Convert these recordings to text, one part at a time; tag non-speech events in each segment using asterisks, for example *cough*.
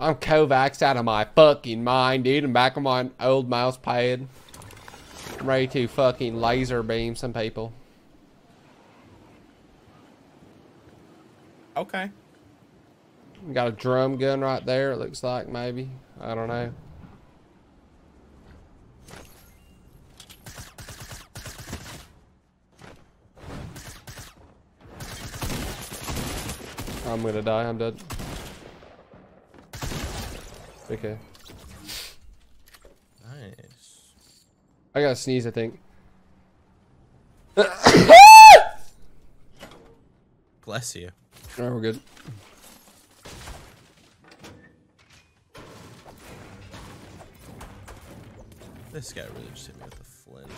I'm Kovacs out of my fucking mind, dude. I'm back on my old mouse pad. I'm ready to fucking laser beam some people. Okay. Got a drum gun right there, it looks like, maybe. I don't know. I'm gonna die, I'm dead. Okay. Nice. I got a sneeze, I think. Bless you. Alright, we're good. This guy really just hit me with a flint.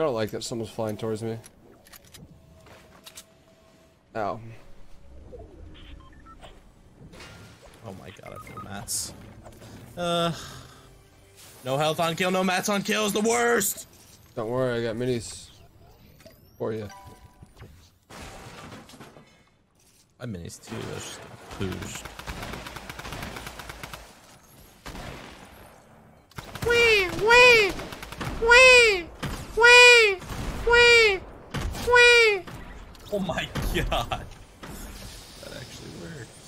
I don't like that someone's flying towards me. Ow. Oh my god, I feel mats. Uh, no health on kill, no mats on kill is the worst. Don't worry, I got minis for you. I minis too. Those just pooged. Oh my god. That actually works.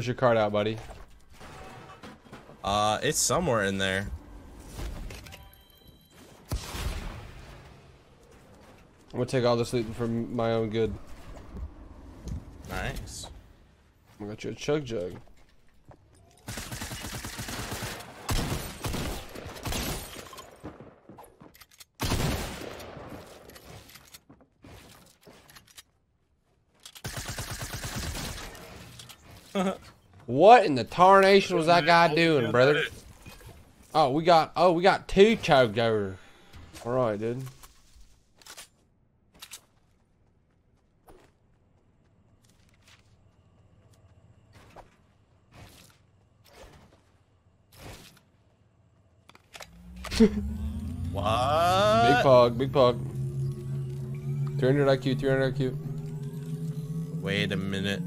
Where's your card out, buddy? Uh, it's somewhere in there. I'm gonna take all this loot for my own good. Nice. I got you a chug jug. What in the tarnation was that guy doing, brother? Oh, we got oh we got two chug juggers. All right, dude. *laughs* What? Big pog, big pog. 300 IQ, 300 IQ. Wait a minute.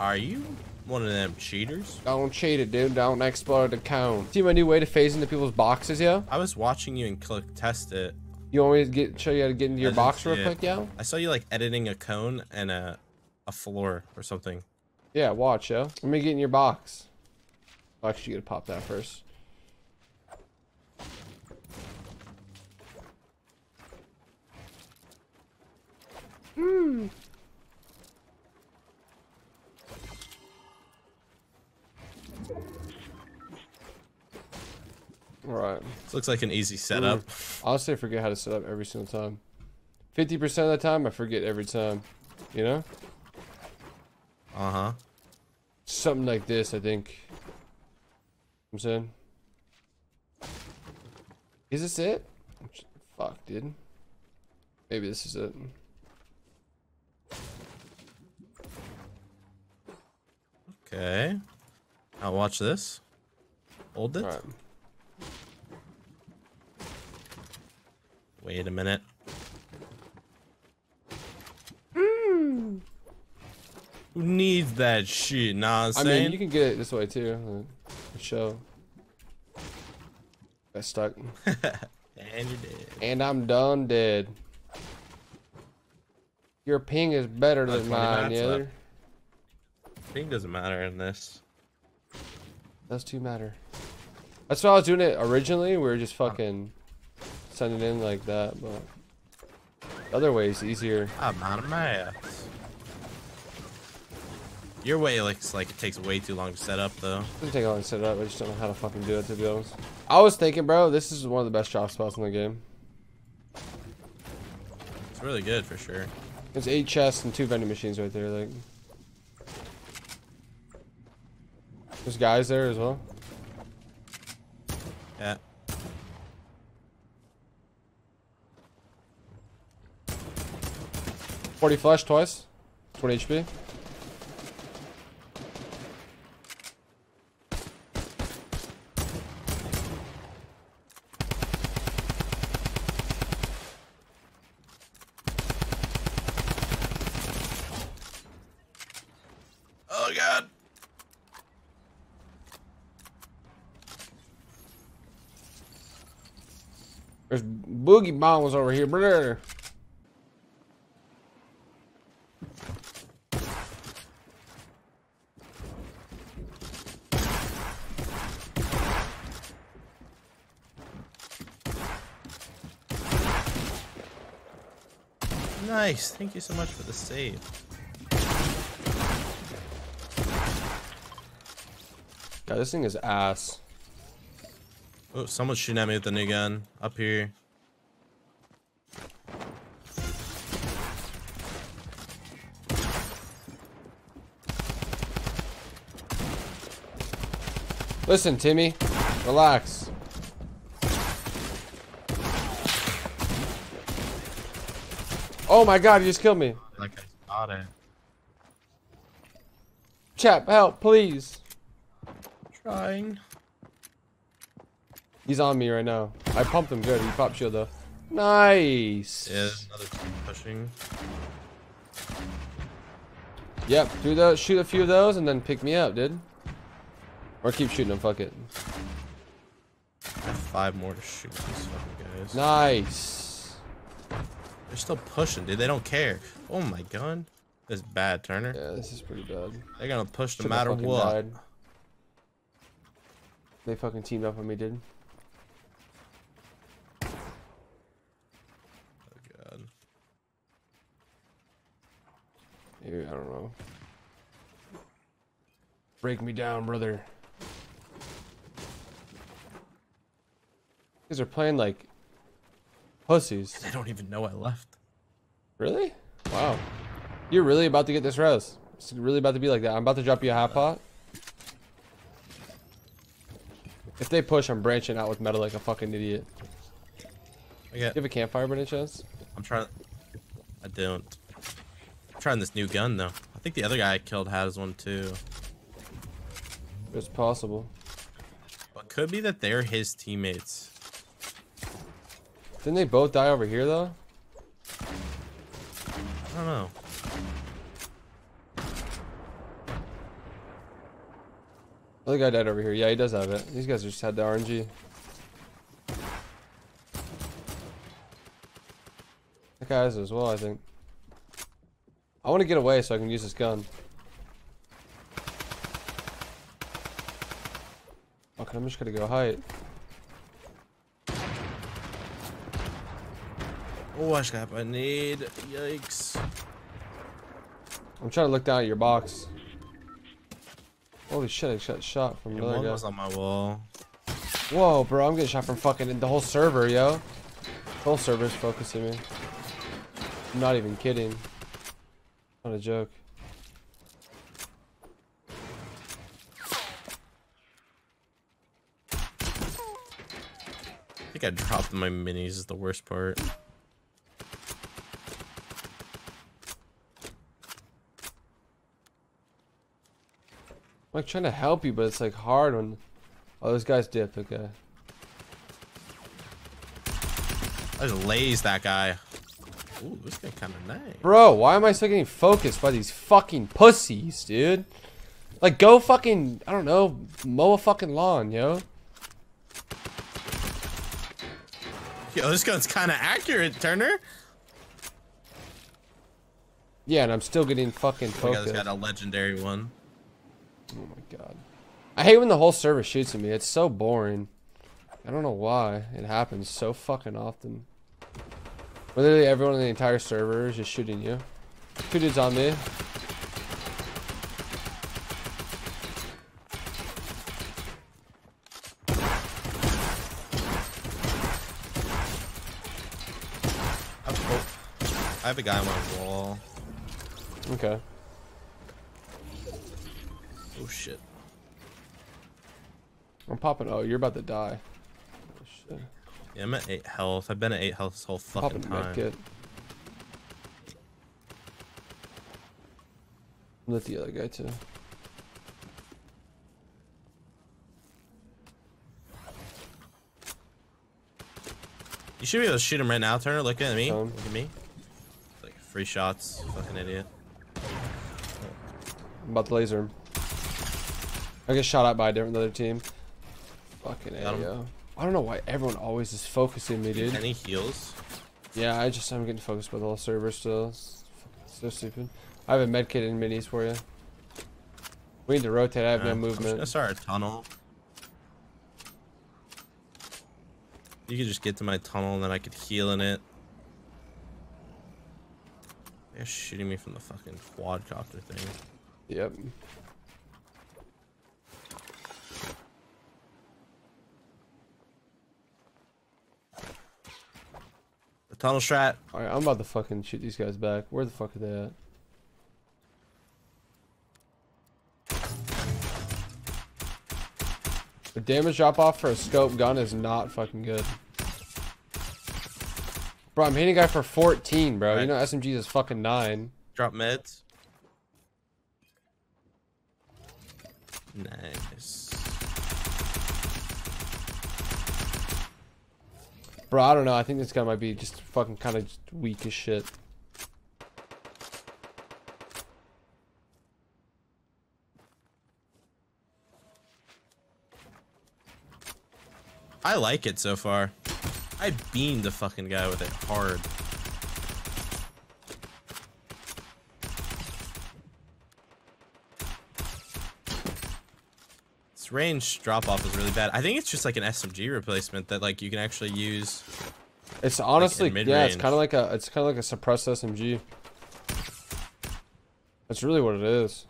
Are you one of them cheaters? Don't cheat it, dude. Don't explode the cone. See my new way to phase into people's boxes, yo? I was watching you and click test it. You want me to get show you how to get into your box real it. quick, yo? I saw you like editing a cone and a a floor or something. Yeah, watch, yo. Let me get in your box. Oh, actually, you gotta pop that first. Hmm. Alright. This looks like an easy setup. Honestly, I forget how to set up every single time. 50% of the time, I forget every time. You know? Uh huh. Something like this, I think. I'm saying. Is this it? Fuck, dude. Maybe this is it. Okay. I'll watch this. Hold it. Wait a minute. Hmm. Who needs that shit? Nah, I'm I saying. mean, you can get it this way too. show. Got stuck. *laughs* and you're dead. And I'm done dead. Your ping is better than mine, yeah. Ping doesn't matter in this. Those two matter. That's why I was doing it originally. We were just fucking sending in like that, but the other way is easier. I'm out of math. Your way looks like it takes way too long to set up, though. Doesn't take long to set it up. I just don't know how to fucking do it, to be honest. I was thinking, bro, this is one of the best drop spots in the game. It's really good for sure. There's eight chests and two vending machines right there. Like, there's guys there as well. 40 flash twice. 20 HP. Oh god. There's boogie bombs over here, brother. Nice. Thank you so much for the save. God, this thing is ass. Oh, someone's shooting at me with the new gun up here. Listen, Timmy, relax. Oh my god, you just killed me. Like I got it. Chap, help, please. Trying. He's on me right now. I pumped him good. He popped shield though. Nice. Yeah, there's another team pushing. Yep. Do those. Shoot a few of those and then pick me up, dude. Or keep shooting them. Fuck it. I have five more to shoot these fucking guys. Nice. They're still pushing, dude. They don't care. Oh my god. This is bad, Turner. Yeah, this is pretty bad. They're gonna push no matter what. died. They fucking teamed up on me, dude. Oh god. Maybe, I don't know. Break me down, brother. These are playing like pussies. They don't even know I left. Really? Wow. You're really about to get this res. It's really about to be like that. I'm about to drop you a half pot. If they push, I'm branching out with metal like a fucking idiot. I got, You have a campfire by any chance? I'm trying. I don't. I'm trying this new gun though. I think the other guy I killed has one too. It's possible. But could be that they're his teammates. Didn't they both die over here though? I don't know. Other guy died over here. Yeah, he does have it. These guys just had the RNG. That guy has it as well, I think. I want to get away so I can use this gun. Oh, okay, I'm just gonna go height. Oh, I just got my need. Yikes. I'm trying to look down at your box. Holy shit, I got shot from Yeah, another one guy. was on my wall. Whoa, bro, I'm getting shot from fucking the whole server, yo. The whole server's focusing me. I'm not even kidding. Not a joke. I think I dropped my minis is the worst part. Like trying to help you, but it's like hard when. Oh, those guys dipped. Okay. I just lazed that guy. Ooh, this guy kind of nice. Bro, why am I still getting focused by these fucking pussies, dude? Like, go fucking, I don't know, mow a fucking lawn, yo. Yo, this gun's kind of accurate, Turner. Yeah, and I'm still getting fucking Oh my God, focused. this got a legendary one. Oh my god. I hate when the whole server shoots at me. It's so boring. I don't know why. It happens so fucking often. Literally everyone in the entire server is just shooting you. Two dudes on me. I have a guy on my wall. Okay. Oh shit. I'm popping. Oh, you're about to die. Oh, shit. Yeah, I'm at eight health. I've been at eight health this whole fucking Popping time. medkit. Lit the other guy too. You should be able to shoot him right now, Turner. Look at me. Done. Look at me. Like free shots. Fucking idiot. I'm about to laser him. I get shot at by a different other team. Fucking A, yo. I don't know why everyone always is focusing me, dude. Any heals? Yeah, I just I'm getting focused by the whole server still. It's so stupid. I have a medkit and minis for you. We need to rotate. I have no I'm just gonna movement. start a tunnel. You could just get to my tunnel and then I could heal in it. They're shooting me from the fucking quadcopter thing. Yep. Tunnel strat. Alright, I'm about to fucking shoot these guys back. Where the fuck are they at? The damage drop off for a scope gun is not fucking good. Bro, I'm hitting a guy for 14, bro. You know SMG is fucking 9. Drop meds. Nice. Bro, I don't know. I think this guy might be just fucking kind of weak as shit. I like it so far. I beamed the fucking guy with it hard. Range drop off is really bad. I think it's just like an SMG replacement that like you can actually use. It's honestly, yeah, it's kind of like a, it's kind of like a suppressed SMG. That's really what it is.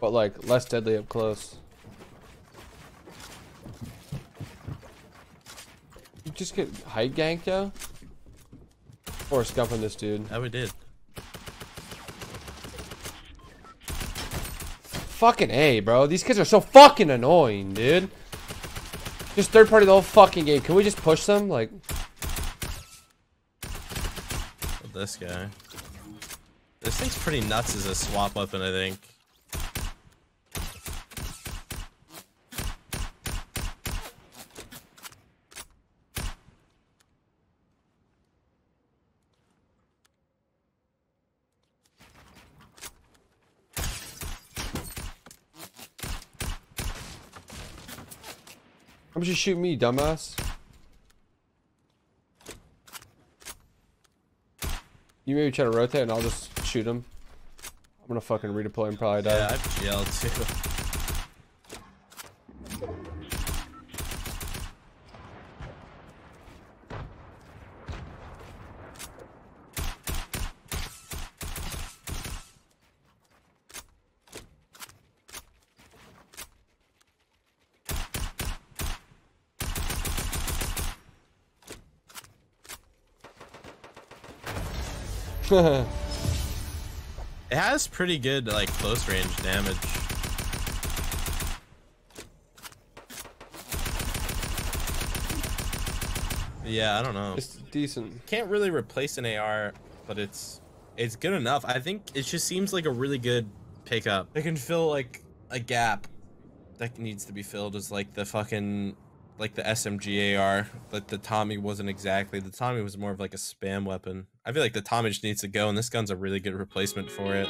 But like less deadly up close. You just get height ganked, yo? Or scumping this dude. That we did. Fucking A, bro. These kids are so fucking annoying, dude. Just third party the whole fucking game. Can we just push them? Like, this guy. This thing's pretty nuts as a swap weapon, I think. How much you shoot me, dumbass? You maybe try to rotate and I'll just shoot him. I'm gonna fucking redeploy and probably die. Yeah, I have GL too. *laughs* *laughs* It has pretty good like close range damage. Yeah, I don't know. it's decent. Can't really replace an AR, but it's it's good enough. I think it just seems like a really good pickup. It can fill like a gap that needs to be filled as like the fucking like the SMG AR. But the Tommy wasn't exactly. The Tommy was more of like a spam weapon. I feel like the Tommy just needs to go, and this gun's a really good replacement for it.